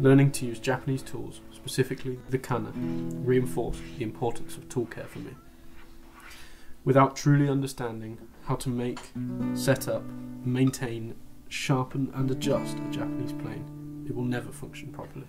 Learning to use Japanese tools, specifically the kanna, reinforced the importance of tool care for me. Without truly understanding how to make, set up, maintain, sharpen, and adjust a Japanese plane, it will never function properly.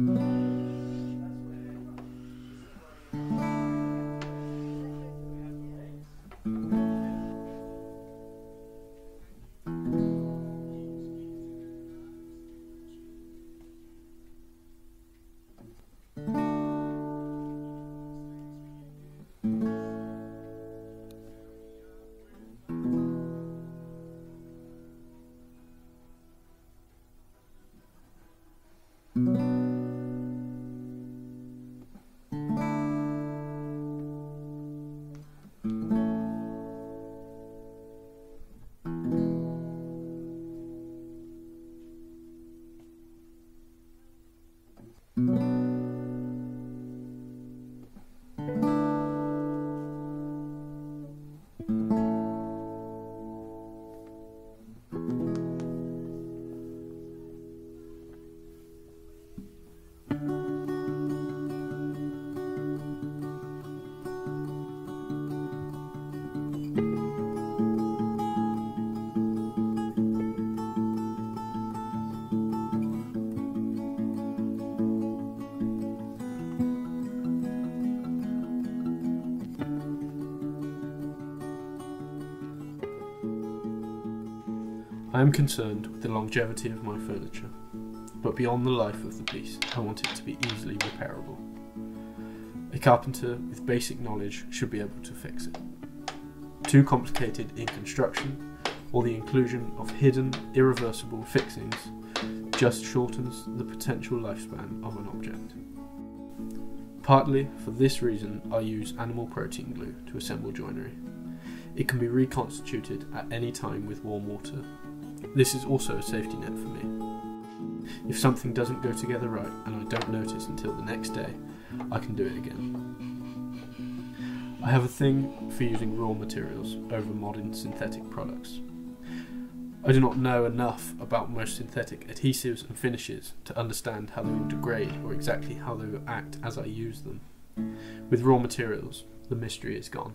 thank mm -hmm. you I am concerned with the longevity of my furniture, but beyond the life of the piece, I want it to be easily repairable. A carpenter with basic knowledge should be able to fix it. Too complicated in construction, or the inclusion of hidden, irreversible fixings just shortens the potential lifespan of an object. Partly for this reason, I use animal protein glue to assemble joinery. It can be reconstituted at any time with warm water this is also a safety net for me. If something doesn't go together right and I don't notice until the next day, I can do it again. I have a thing for using raw materials over modern synthetic products. I do not know enough about most synthetic adhesives and finishes to understand how they will degrade or exactly how they will act as I use them. With raw materials, the mystery is gone.